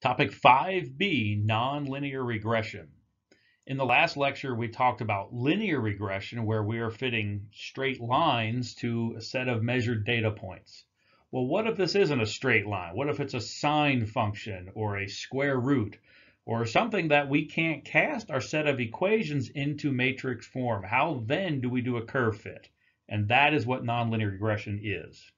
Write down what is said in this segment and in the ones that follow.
Topic 5b, nonlinear regression. In the last lecture, we talked about linear regression, where we are fitting straight lines to a set of measured data points. Well, what if this isn't a straight line? What if it's a sine function or a square root or something that we can't cast our set of equations into matrix form? How then do we do a curve fit? And that is what nonlinear regression is.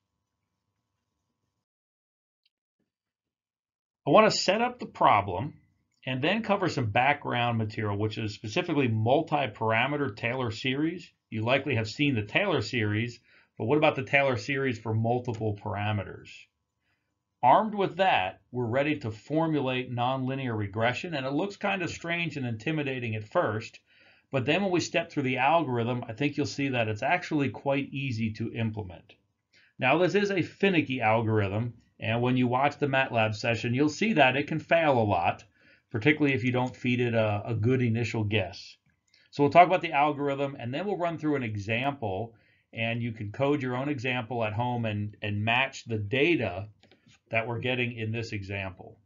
I want to set up the problem and then cover some background material, which is specifically multi-parameter Taylor series. You likely have seen the Taylor series, but what about the Taylor series for multiple parameters? Armed with that, we're ready to formulate nonlinear regression, and it looks kind of strange and intimidating at first, but then when we step through the algorithm, I think you'll see that it's actually quite easy to implement. Now, this is a finicky algorithm, and when you watch the MATLAB session, you'll see that it can fail a lot, particularly if you don't feed it a, a good initial guess. So we'll talk about the algorithm, and then we'll run through an example, and you can code your own example at home and, and match the data that we're getting in this example.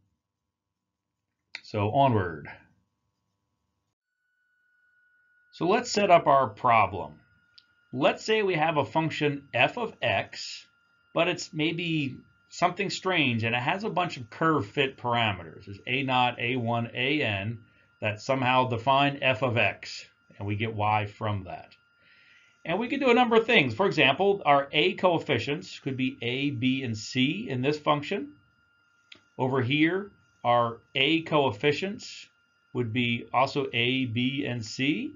So onward. So let's set up our problem. Let's say we have a function f of x, but it's maybe something strange, and it has a bunch of curve fit parameters. There's a naught, a1, an that somehow define f of x, and we get y from that. And we can do a number of things. For example, our a coefficients could be a, b, and c in this function. Over here, our a coefficients would be also a, b, and c.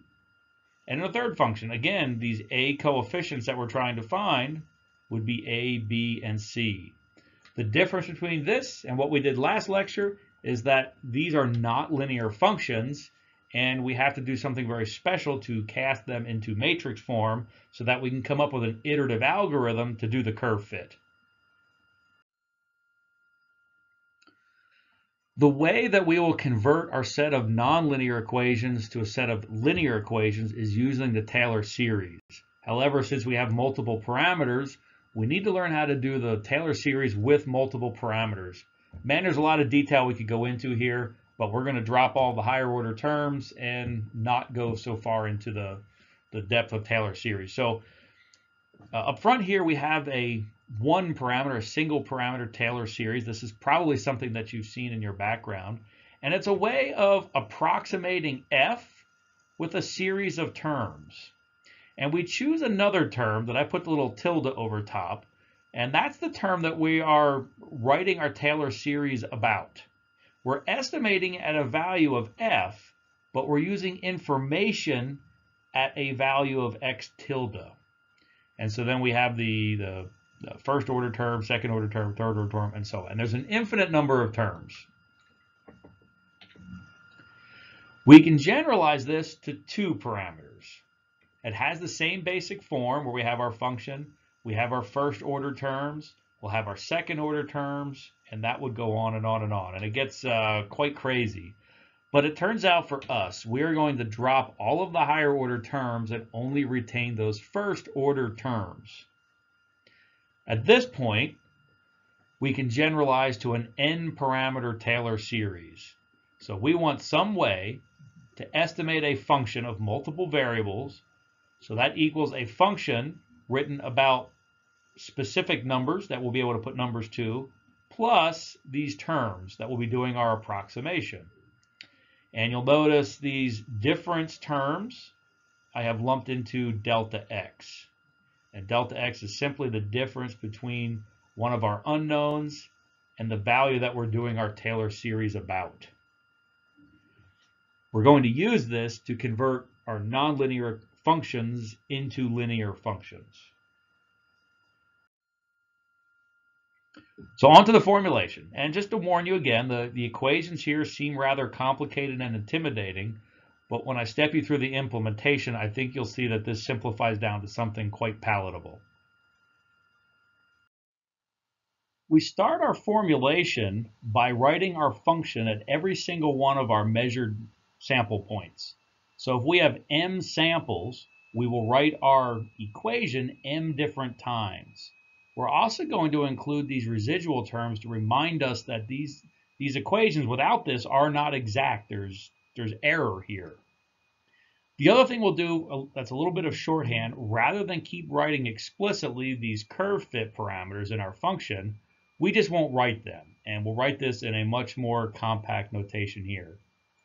And in the third function, again, these a coefficients that we're trying to find would be a, b, and c. The difference between this and what we did last lecture is that these are not linear functions and we have to do something very special to cast them into matrix form so that we can come up with an iterative algorithm to do the curve fit. The way that we will convert our set of nonlinear equations to a set of linear equations is using the Taylor series. However, since we have multiple parameters, we need to learn how to do the Taylor series with multiple parameters. Man, there's a lot of detail we could go into here, but we're going to drop all the higher order terms and not go so far into the, the depth of Taylor series. So uh, up front here, we have a one parameter, a single parameter Taylor series. This is probably something that you've seen in your background. And it's a way of approximating f with a series of terms. And we choose another term that I put the little tilde over top. And that's the term that we are writing our Taylor series about. We're estimating at a value of f, but we're using information at a value of x tilde. And so then we have the, the, the first order term, second order term, third order term, and so on. And there's an infinite number of terms. We can generalize this to two parameters. It has the same basic form where we have our function, we have our first order terms, we'll have our second order terms, and that would go on and on and on. And it gets uh, quite crazy. But it turns out for us, we're going to drop all of the higher order terms and only retain those first order terms. At this point, we can generalize to an n parameter Taylor series. So we want some way to estimate a function of multiple variables so that equals a function written about specific numbers that we'll be able to put numbers to, plus these terms that we'll be doing our approximation. And you'll notice these difference terms I have lumped into delta x. And delta x is simply the difference between one of our unknowns and the value that we're doing our Taylor series about. We're going to use this to convert our nonlinear functions into linear functions. So on to the formulation. And just to warn you again, the, the equations here seem rather complicated and intimidating, but when I step you through the implementation, I think you'll see that this simplifies down to something quite palatable. We start our formulation by writing our function at every single one of our measured sample points. So if we have m samples, we will write our equation m different times. We're also going to include these residual terms to remind us that these these equations without this are not exact. There's, there's error here. The other thing we'll do, uh, that's a little bit of shorthand, rather than keep writing explicitly these curve fit parameters in our function, we just won't write them. And we'll write this in a much more compact notation here.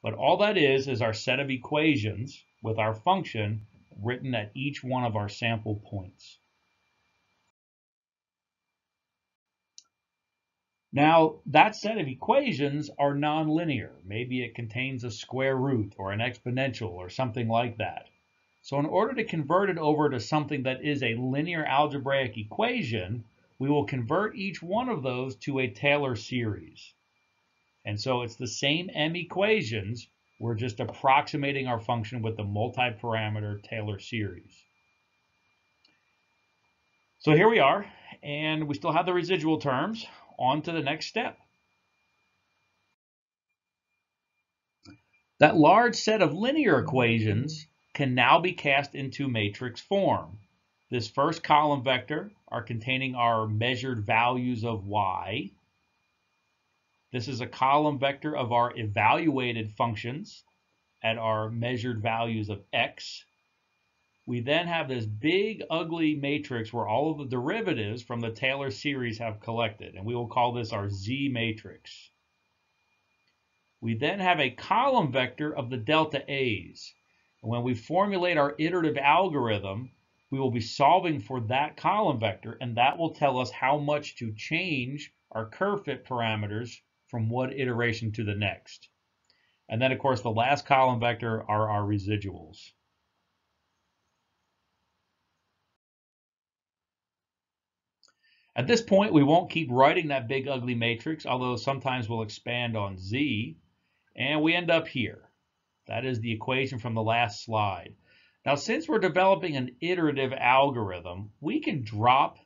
But all that is, is our set of equations with our function written at each one of our sample points. Now, that set of equations are nonlinear. Maybe it contains a square root or an exponential or something like that. So in order to convert it over to something that is a linear algebraic equation, we will convert each one of those to a Taylor series. And so it's the same m equations, we're just approximating our function with the multi-parameter Taylor series. So here we are, and we still have the residual terms. On to the next step. That large set of linear equations can now be cast into matrix form. This first column vector are containing our measured values of y. This is a column vector of our evaluated functions at our measured values of x. We then have this big ugly matrix where all of the derivatives from the Taylor series have collected, and we will call this our Z matrix. We then have a column vector of the delta A's. And when we formulate our iterative algorithm, we will be solving for that column vector, and that will tell us how much to change our curve fit parameters from one iteration to the next. And then, of course, the last column vector are our residuals. At this point, we won't keep writing that big ugly matrix, although sometimes we'll expand on Z, and we end up here. That is the equation from the last slide. Now, since we're developing an iterative algorithm, we can drop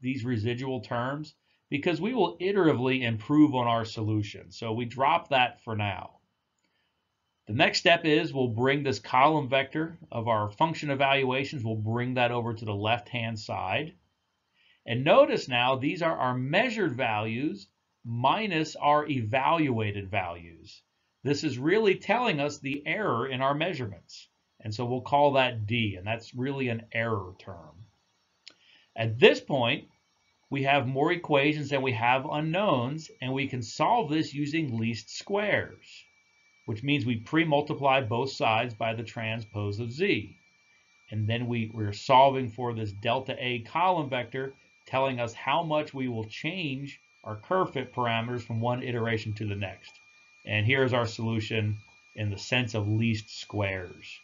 these residual terms because we will iteratively improve on our solution. So we drop that for now. The next step is we'll bring this column vector of our function evaluations, we'll bring that over to the left-hand side. And notice now these are our measured values minus our evaluated values. This is really telling us the error in our measurements. And so we'll call that D, and that's really an error term. At this point, we have more equations than we have unknowns, and we can solve this using least squares, which means we pre-multiply both sides by the transpose of z. And then we, we're solving for this delta A column vector telling us how much we will change our curve fit parameters from one iteration to the next. And here's our solution in the sense of least squares.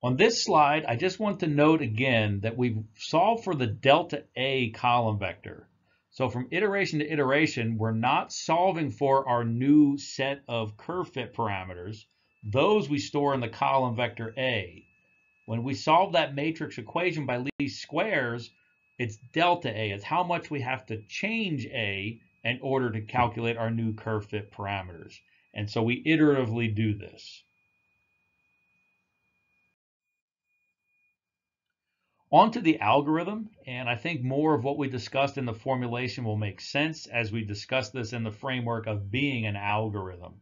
On this slide, I just want to note again that we've solved for the delta A column vector. So from iteration to iteration, we're not solving for our new set of curve fit parameters. Those we store in the column vector A. When we solve that matrix equation by least squares, it's delta A. It's how much we have to change A in order to calculate our new curve fit parameters. And so we iteratively do this. On to the algorithm, and I think more of what we discussed in the formulation will make sense as we discuss this in the framework of being an algorithm.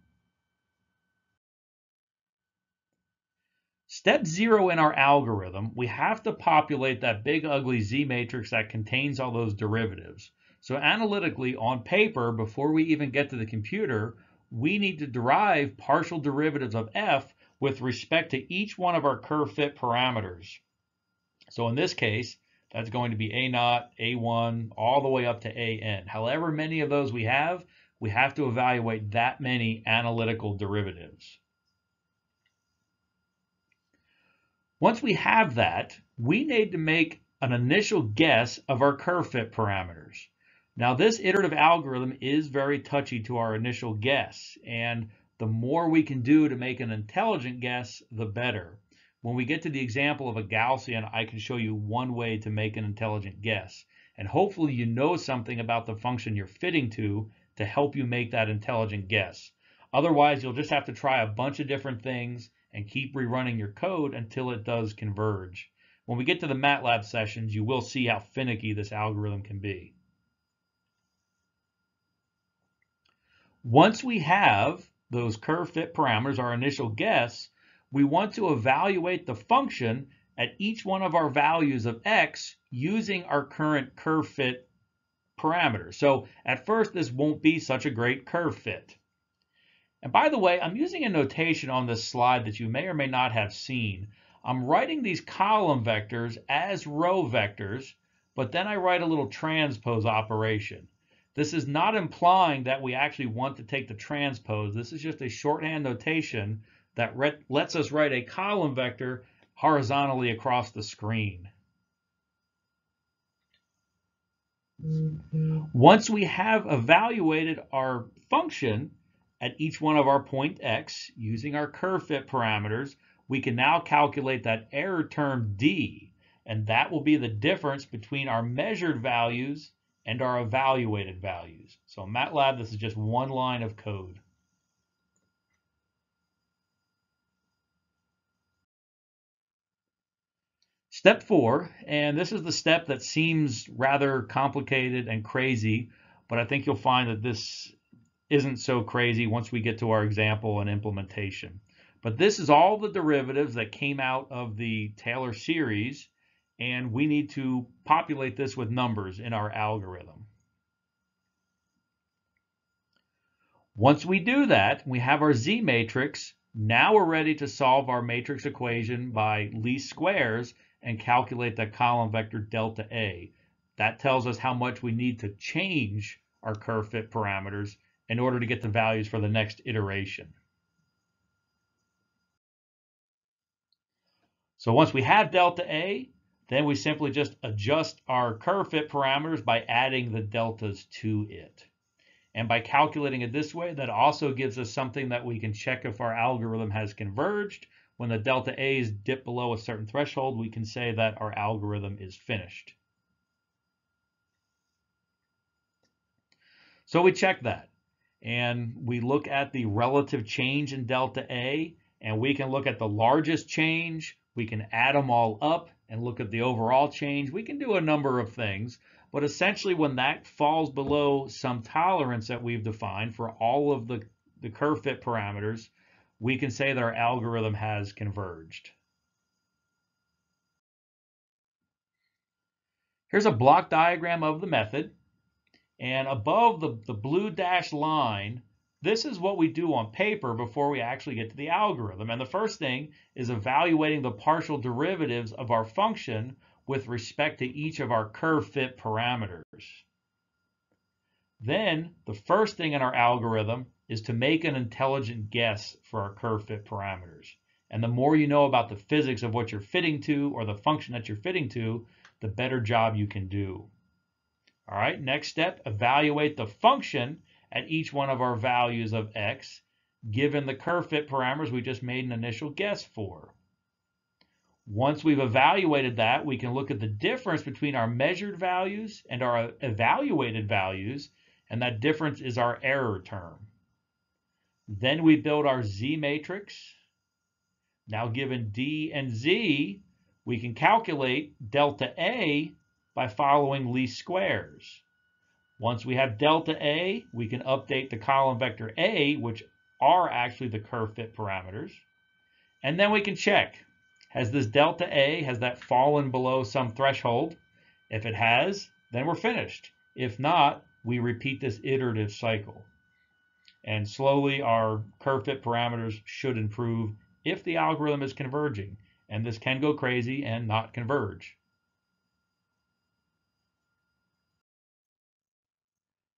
Step zero in our algorithm, we have to populate that big ugly Z matrix that contains all those derivatives. So analytically, on paper, before we even get to the computer, we need to derive partial derivatives of f with respect to each one of our curve fit parameters. So in this case, that's going to be a naught, a1, all the way up to an. However many of those we have, we have to evaluate that many analytical derivatives. Once we have that, we need to make an initial guess of our curve fit parameters. Now this iterative algorithm is very touchy to our initial guess, and the more we can do to make an intelligent guess, the better. When we get to the example of a Gaussian, I can show you one way to make an intelligent guess. And hopefully you know something about the function you're fitting to to help you make that intelligent guess. Otherwise, you'll just have to try a bunch of different things and keep rerunning your code until it does converge. when we get to the MATLAB sessions, you will see how finicky this algorithm can be. Once we have those curve fit parameters, our initial guess, we want to evaluate the function at each one of our values of x using our current curve fit parameters. So at first, this won't be such a great curve fit. And by the way, I'm using a notation on this slide that you may or may not have seen. I'm writing these column vectors as row vectors, but then I write a little transpose operation. This is not implying that we actually want to take the transpose. This is just a shorthand notation that lets us write a column vector horizontally across the screen. Mm-hmm. Once we have evaluated our function at each one of our point x using our curve fit parameters, we can now calculate that error term D, and that will be the difference between our measured values and our evaluated values. So in MATLAB, this is just one line of code. Step four, and this is the step that seems rather complicated and crazy, but I think you'll find that this isn't so crazy once we get to our example and implementation. But this is all the derivatives that came out of the Taylor series, and we need to populate this with numbers in our algorithm. Once we do that, we have our Z matrix. Now we're ready to solve our matrix equation by least squares and calculate the column vector delta A. That tells us how much we need to change our curve fit parameters in order to get the values for the next iteration. So once we have delta A, then we simply just adjust our curve fit parameters by adding the deltas to it. And by calculating it this way, that also gives us something that we can check if our algorithm has converged. When the delta A's dip below a certain threshold, we can say that our algorithm is finished. So we check that. And we look at the relative change in delta A, and we can look at the largest change, we can add them all up and look at the overall change. We can do a number of things, but essentially when that falls below some tolerance that we've defined for all of the, the curve fit parameters, we can say that our algorithm has converged. Here's a block diagram of the method. And above the, the blue dashed line, this is what we do on paper before we actually get to the algorithm. And the first thing is evaluating the partial derivatives of our function with respect to each of our curve fit parameters. Then the first thing in our algorithm is to make an intelligent guess for our curve fit parameters. And the more you know about the physics of what you're fitting to or the function that you're fitting to, the better job you can do. All right, next step, evaluate the function at each one of our values of x, given the curve fit parameters we just made an initial guess for. Once we've evaluated that, we can look at the difference between our measured values and our evaluated values, and that difference is our error term. Then we build our Z matrix. Now given D and Z, we can calculate delta A by following least squares. Once we have delta A, we can update the column vector A, which are actually the curve fit parameters. And then we can check, has this delta A, has that fallen below some threshold? If it has, then we're finished. If not, we repeat this iterative cycle. And slowly our curve fit parameters should improve if the algorithm is converging. And this can go crazy and not converge.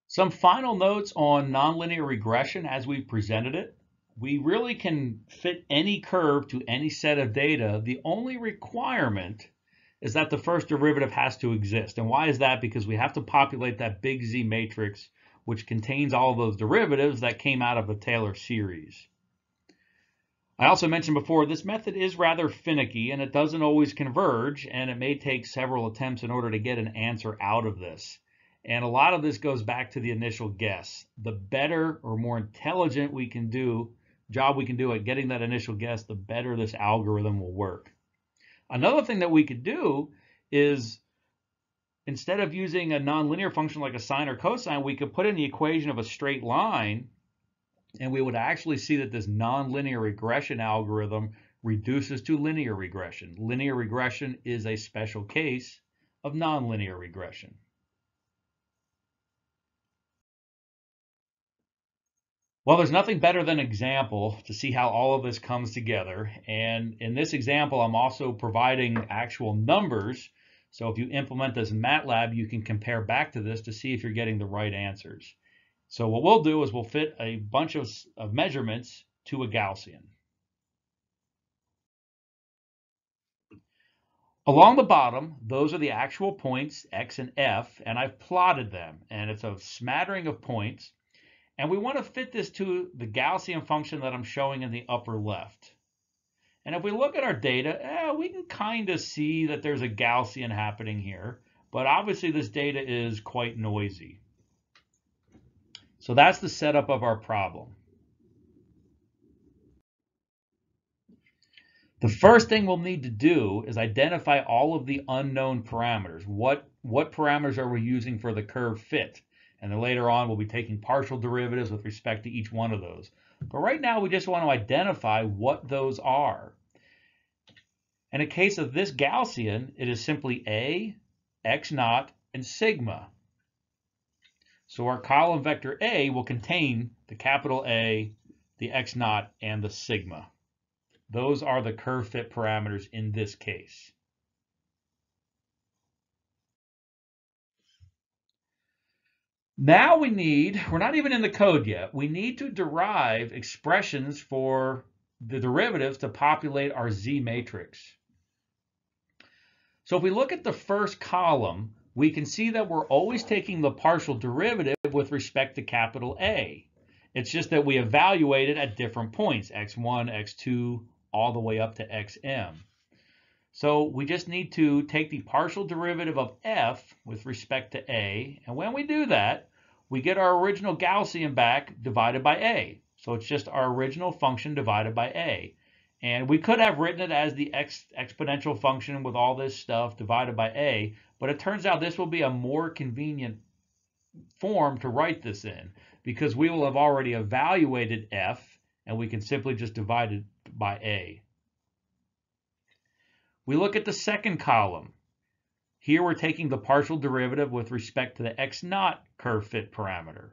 Some final notes on nonlinear regression as we've presented it. We really can fit any curve to any set of data. The only requirement is that the first derivative has to exist. And why is that? Because we have to populate that big Z matrix, which contains all those derivatives that came out of the Taylor series. I also mentioned before, this method is rather finicky and it doesn't always converge, and it may take several attempts in order to get an answer out of this. And a lot of this goes back to the initial guess. The better or more intelligent we can do, job we can do at getting that initial guess, the better this algorithm will work. Another thing that we could do is instead of using a nonlinear function like a sine or cosine, we could put in the equation of a straight line and we would actually see that this nonlinear regression algorithm reduces to linear regression. Linear regression is a special case of nonlinear regression. Well, there's nothing better than an example to see how all of this comes together. And in this example, I'm also providing actual numbers. So if you implement this in MATLAB, you can compare back to this to see if you're getting the right answers. So what we'll do is we'll fit a bunch of, of measurements to a Gaussian. Along the bottom, those are the actual points, x and f, and I've plotted them. And it's a smattering of points. And we want to fit this to the Gaussian function that I'm showing in the upper left. And if we look at our data, eh, we can kind of see that there's a Gaussian happening here. But obviously this data is quite noisy. So that's the setup of our problem. The first thing we'll need to do is identify all of the unknown parameters. What, what parameters are we using for the curve fit? And then later on, we'll be taking partial derivatives with respect to each one of those. But right now, we just want to identify what those are. In a case of this Gaussian, it is simply A, x naught, and sigma. So our column vector A will contain the capital A, the x naught, and the sigma. Those are the curve fit parameters in this case. Now we need, we're not even in the code yet, we need to derive expressions for the derivatives to populate our Z matrix. So if we look at the first column, we can see that we're always taking the partial derivative with respect to capital A. It's just that we evaluate it at different points, x1, x2, all the way up to xm. So we just need to take the partial derivative of f with respect to a, and when we do that, we get our original Gaussian back divided by a. So it's just our original function divided by a. And we could have written it as the ex exponential function with all this stuff divided by a, but it turns out this will be a more convenient form to write this in because we will have already evaluated f and we can simply just divide it by a. We look at the second column. Here we're taking the partial derivative with respect to the x naught curve fit parameter.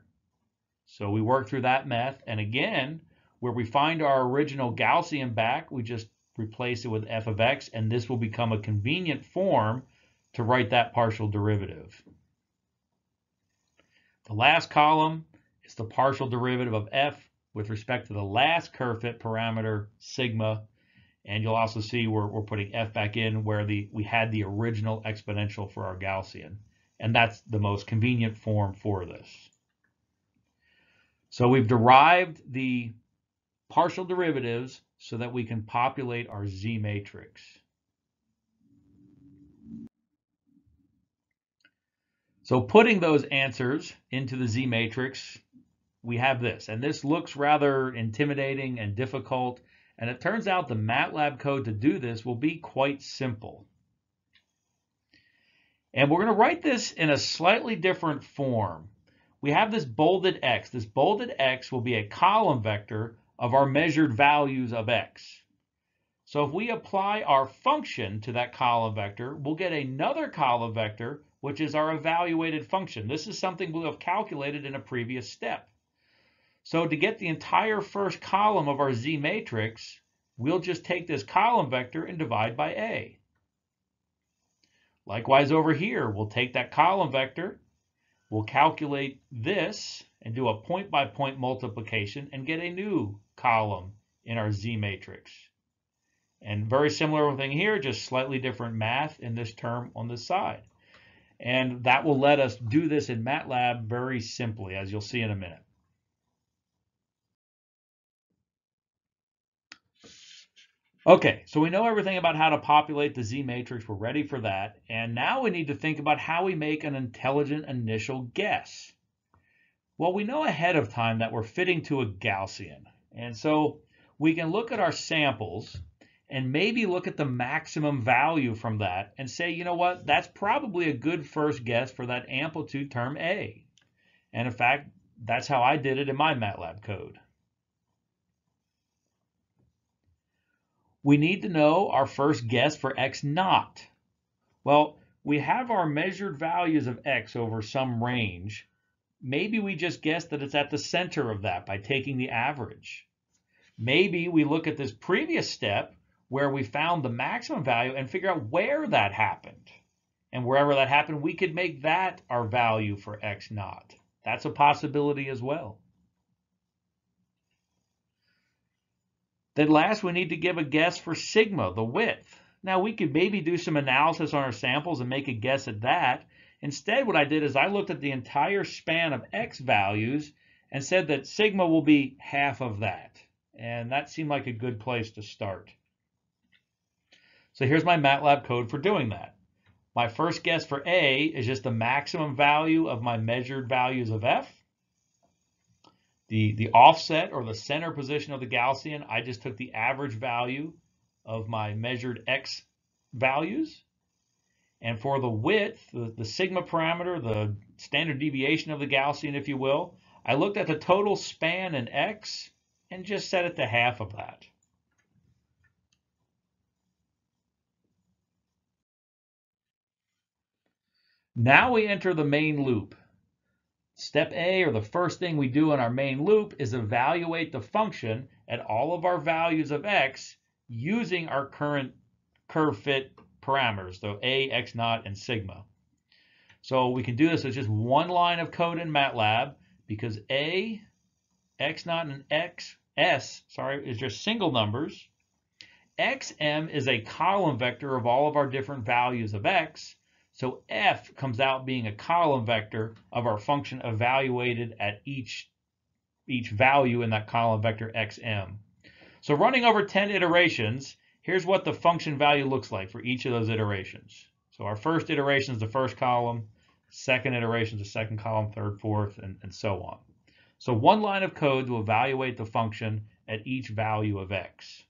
So we work through that math, and again, where we find our original Gaussian back, we just replace it with f of x, and this will become a convenient form to write that partial derivative. The last column is the partial derivative of f with respect to the last curve fit parameter, sigma, and you'll also see we're, we're putting f back in where the we had the original exponential for our Gaussian. And that's the most convenient form for this. So we've derived the partial derivatives so that we can populate our Z matrix. So putting those answers into the Z matrix, we have this. And this looks rather intimidating and difficult. And it turns out the MATLAB code to do this will be quite simple. And we're going to write this in a slightly different form. We have this bolded x. This bolded x will be a column vector of our measured values of x. So if we apply our function to that column vector, we'll get another column vector, which is our evaluated function. This is something we'll have calculated in a previous step. So to get the entire first column of our Z matrix, we'll just take this column vector and divide by A. Likewise over here, we'll take that column vector, we'll calculate this and do a point-by-point -point multiplication and get a new column in our Z matrix. And very similar thing here, just slightly different math in this term on this side. And that will let us do this in MATLAB very simply, as you'll see in a minute. Okay, so we know everything about how to populate the Z matrix. We're ready for that. And now we need to think about how we make an intelligent initial guess. Well, we know ahead of time that we're fitting to a Gaussian. And so we can look at our samples and maybe look at the maximum value from that and say, you know what, that's probably a good first guess for that amplitude term A. And in fact, that's how I did it in my MATLAB code. We need to know our first guess for x naught. Well, we have our measured values of x over some range. Maybe we just guess that it's at the center of that by taking the average. Maybe we look at this previous step where we found the maximum value and figure out where that happened. And wherever that happened, we could make that our value for x naught. That's a possibility as well. Then last, we need to give a guess for sigma, the width. Now we could maybe do some analysis on our samples and make a guess at that. Instead, what I did is I looked at the entire span of x values and said that sigma will be half of that. And that seemed like a good place to start. So here's my MATLAB code for doing that. My first guess for A is just the maximum value of my measured values of F. The, the offset or the center position of the Gaussian, I just took the average value of my measured X values. And for the width, the, the sigma parameter, the standard deviation of the Gaussian, if you will, I looked at the total span in X and just set it to half of that. Now we enter the main loop. Step A, or the first thing we do in our main loop, is evaluate the function at all of our values of x using our current curve fit parameters, so A, x naught, and sigma. So we can do this with just one line of code in MATLAB because A, x naught, and x, s, sorry, is just single numbers. xm is a column vector of all of our different values of x, so f comes out being a column vector of our function evaluated at each, each value in that column vector xm. So running over 10 iterations, here's what the function value looks like for each of those iterations. So our first iteration is the first column, second iteration is the second column, third, fourth, and, and so on. So one line of code to evaluate the function at each value of x.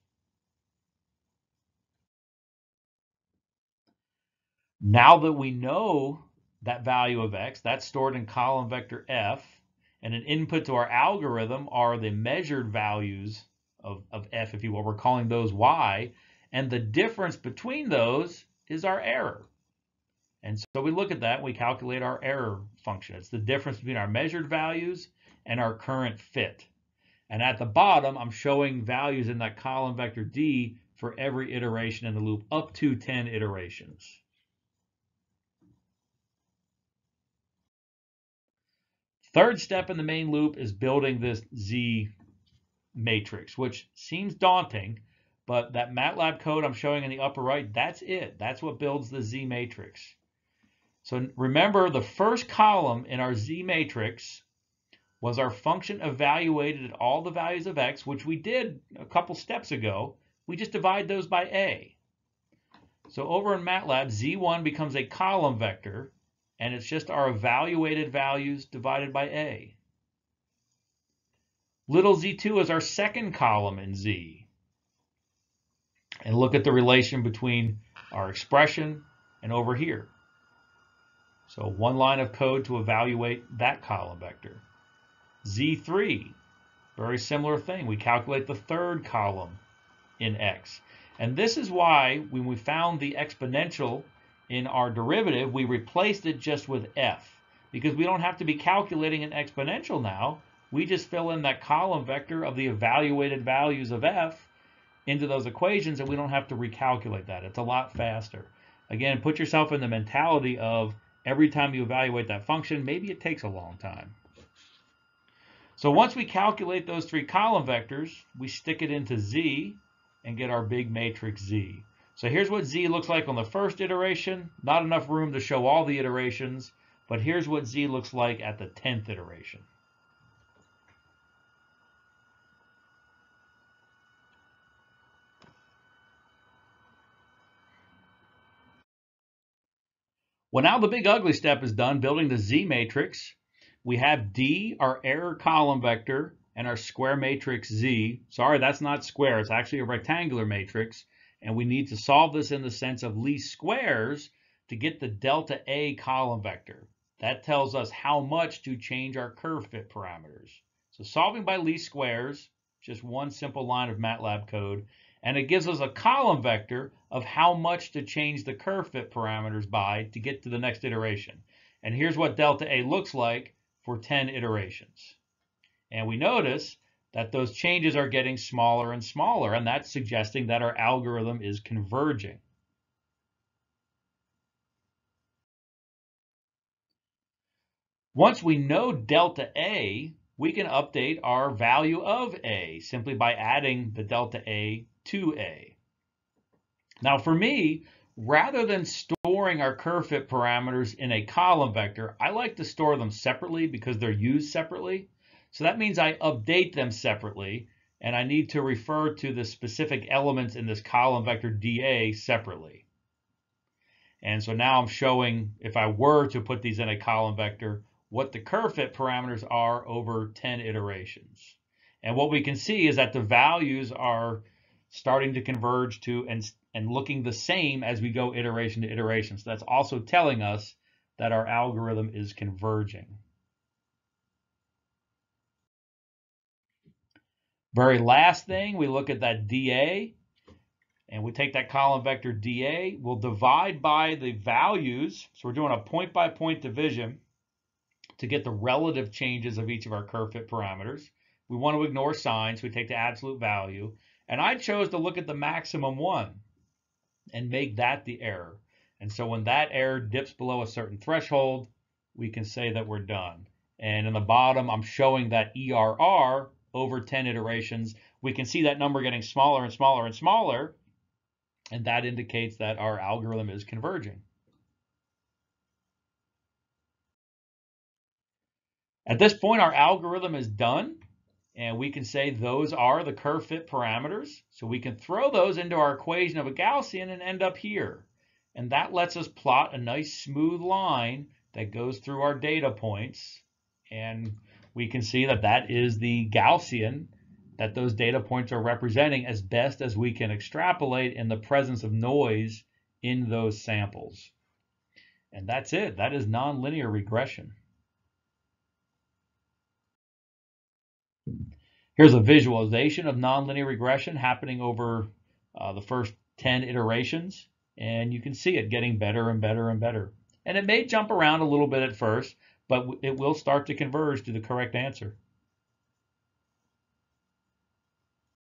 Now that we know that value of x, that's stored in column vector f, and an input to our algorithm are the measured values of, of f, if you will. We're calling those y, and the difference between those is our error. And so we look at that, we calculate our error function. It's the difference between our measured values and our current fit. And at the bottom, I'm showing values in that column vector D for every iteration in the loop, up to 10 iterations. Third step in the main loop is building this Z matrix, which seems daunting, but that MATLAB code I'm showing in the upper right, that's it. That's what builds the Z matrix. So remember the first column in our Z matrix was our function evaluated at all the values of x, which we did a couple steps ago. We just divide those by a. So over in MATLAB, Z1 becomes a column vector, and it's just our evaluated values divided by A. Little z2 is our second column in Z. And look at the relation between our expression and over here. So one line of code to evaluate that column vector. Z3, very similar thing. We calculate the third column in X. And this is why when we found the exponential in our derivative, we replaced it just with f because we don't have to be calculating an exponential now. We just fill in that column vector of the evaluated values of f into those equations and we don't have to recalculate that. It's a lot faster. Again, put yourself in the mentality of every time you evaluate that function, maybe it takes a long time. So once we calculate those three column vectors, we stick it into Z and get our big matrix Z. So here's what Z looks like on the first iteration. Not enough room to show all the iterations, but here's what Z looks like at the 10th iteration. Well, now the big ugly step is done, building the Z matrix. We have D, our error column vector, and our square matrix Z. Sorry, that's not square. It's actually a rectangular matrix. And we need to solve this in the sense of least squares to get the delta A column vector. That tells us how much to change our curve fit parameters. So solving by least squares, just one simple line of MATLAB code, and it gives us a column vector of how much to change the curve fit parameters by to get to the next iteration. And here's what delta A looks like for 10 iterations. And we notice that those changes are getting smaller and smaller, and that's suggesting that our algorithm is converging. Once we know delta A, we can update our value of A simply by adding the delta A to A. Now for me, rather than storing our curve fit parameters in a column vector, I like to store them separately because they're used separately. So that means I update them separately, and I need to refer to the specific elements in this column vector dA separately. And so now I'm showing, if I were to put these in a column vector, what the curve fit parameters are over 10 iterations. And what we can see is that the values are starting to converge to and, and looking the same as we go iteration to iteration. So that's also telling us that our algorithm is converging. Very last thing, we look at that dA, and we take that column vector dA, we'll divide by the values. So we're doing a point-by-point -point division to get the relative changes of each of our curve fit parameters. We want to ignore signs, so we take the absolute value. And I chose to look at the maximum one and make that the error. And so when that error dips below a certain threshold, we can say that we're done. And in the bottom, I'm showing that ERR over 10 iterations, we can see that number getting smaller and smaller and smaller, and that indicates that our algorithm is converging. At this point, our algorithm is done, and we can say those are the curve fit parameters. So we can throw those into our equation of a Gaussian and end up here. And that lets us plot a nice smooth line that goes through our data points. And we can see that that is the Gaussian that those data points are representing as best as we can extrapolate in the presence of noise in those samples. And that's it. That is nonlinear regression. Here's a visualization of nonlinear regression happening over uh, the first 10 iterations. And you can see it getting better and better and better. And it may jump around a little bit at first, but it will start to converge to the correct answer.